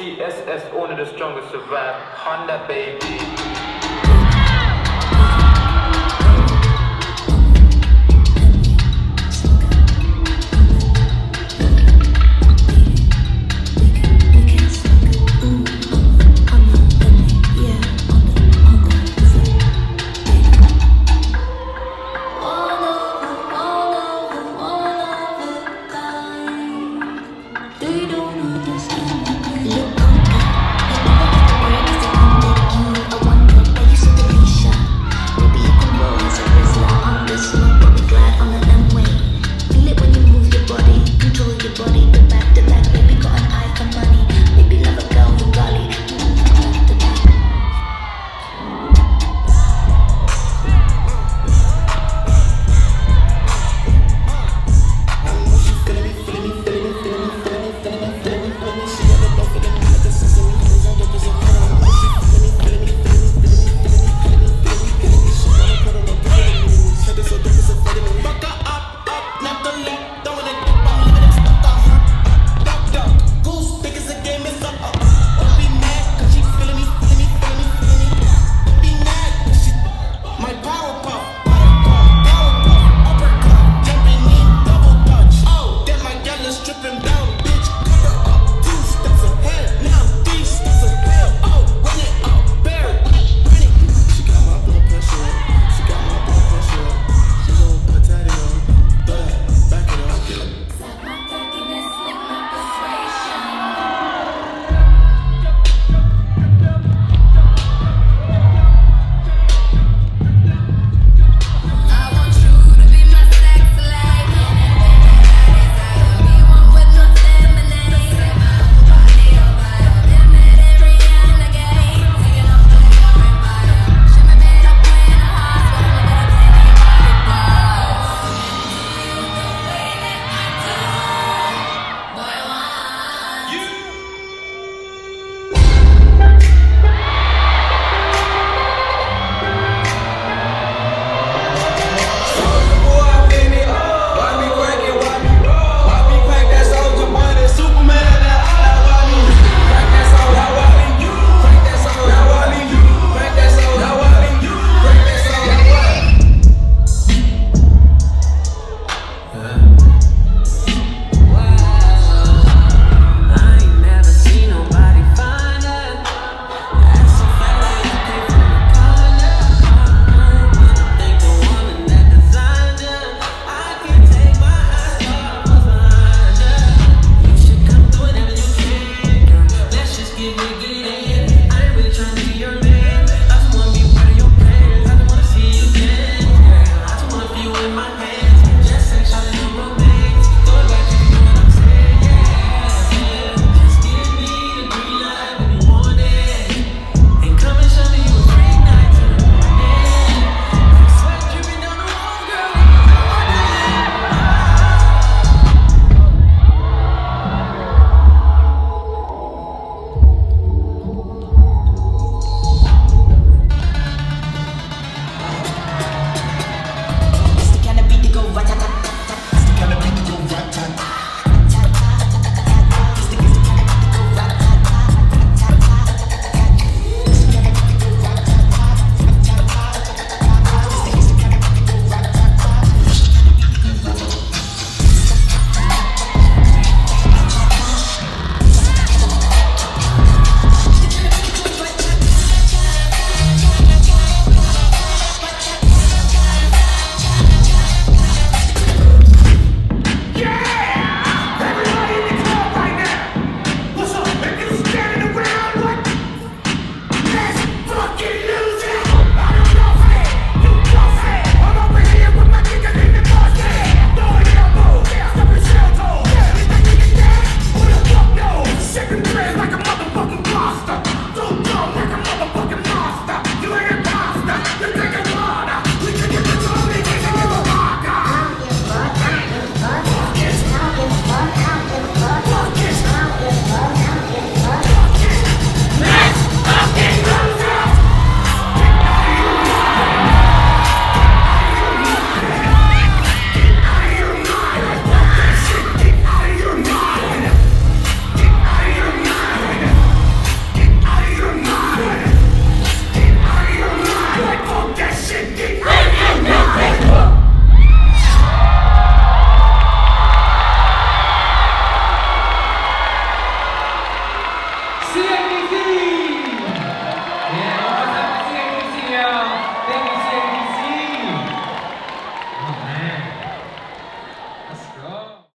TSS, only the strongest survive. Honda baby.